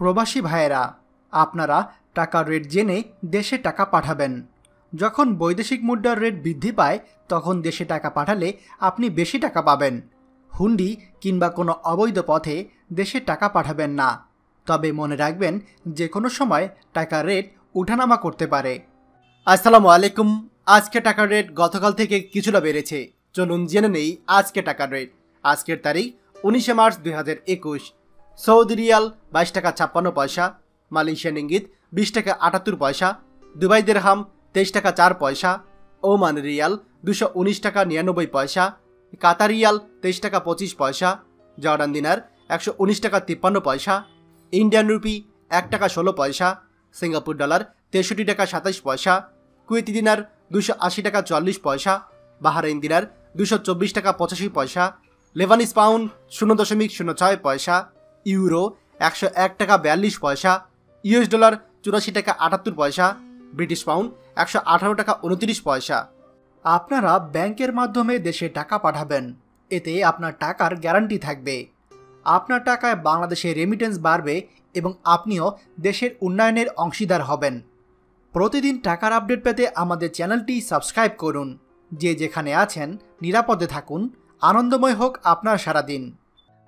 প্রবাসী ভাইয়েরা, আপনারা টাকার রেট জেনে দেশে টাকা পাঠাবেন। যখন বৈদেশিক মুদ্রার রেট বৃদ্ধি পায়, তখন দেশে টাকা পাঠালে আপনি বেশি টাকা পাবেন। হুন্ডি কিংবা কোনো অবৈধ পথে দেশে টাকা পাঠাবেন না। তবে মনে রাখবেন যে কোনো সময় টাকার রেট উঠানামা করতে পারে। আসসালামু আলাইকুম। আজকে টাকার রেট গতকাল থেকে কিছুটা বেড়েছে। চলুন জেনে নেই আজকে টাকার রেট। আজকের তারিখ উনিশে মার্চ দুই হাজার একুশ। সৌদি রিয়াল বাইশ টাকা ছাপ্পান্ন পয়সা, মালয়েশিয়ান ইঙ্গিত বিশ টাকা আটাত্তর পয়সা, দুবাই দেরহাম তেইশ টাকা চার পয়সা, ওমান রিয়াল দুশো উনিশ টাকা নিরানব্বই পয়সা, কাতার রিয়াল তেইশ টাকা পঁচিশ পয়সা, জর্ডান দিনার একশো উনিশ টাকা তিপ্পান্ন পয়সা, ইন্ডিয়ান রুপি এক টাকা ষোলো পয়সা, সিঙ্গাপুর ডলার তেষট্টি টাকা সাতাশ পয়সা, কুয়েতি দিনার দুশো আশি টাকা চুয়াল্লিশ পয়সা, বাহারাইন দিনার দুশো চব্বিশ টাকা পঁচাশি পয়সা লেবানিস পাউন্ড শূন্য দশমিক শূন্য ছয় পয়সা ইউরো, একশো এক টাকা বিয়াল্লিশ পয়সা, ইউএস ডলার চুরাশি টাকা আটাত্তর পয়সা, ব্রিটিশ পাউন্ড একশো আঠারো টাকা উনত্রিশ পয়সা। আপনারা ব্যাংকের মাধ্যমে দেশে টাকা পাঠাবেন, এতে আপনার টাকার গ্যারান্টি থাকবে। আপনার টাকায় বাংলাদেশে রেমিটেন্স বাড়বে এবং আপনিও দেশের উন্নয়নের অংশীদার হবেন। প্রতিদিন টাকার আপডেট পেতে আমাদের চ্যানেলটি সাবস্ক্রাইব করুন। যে যেখানে আছেন, নিরাপদে থাকুন। আনন্দময় হোক আপনার সারাদিন।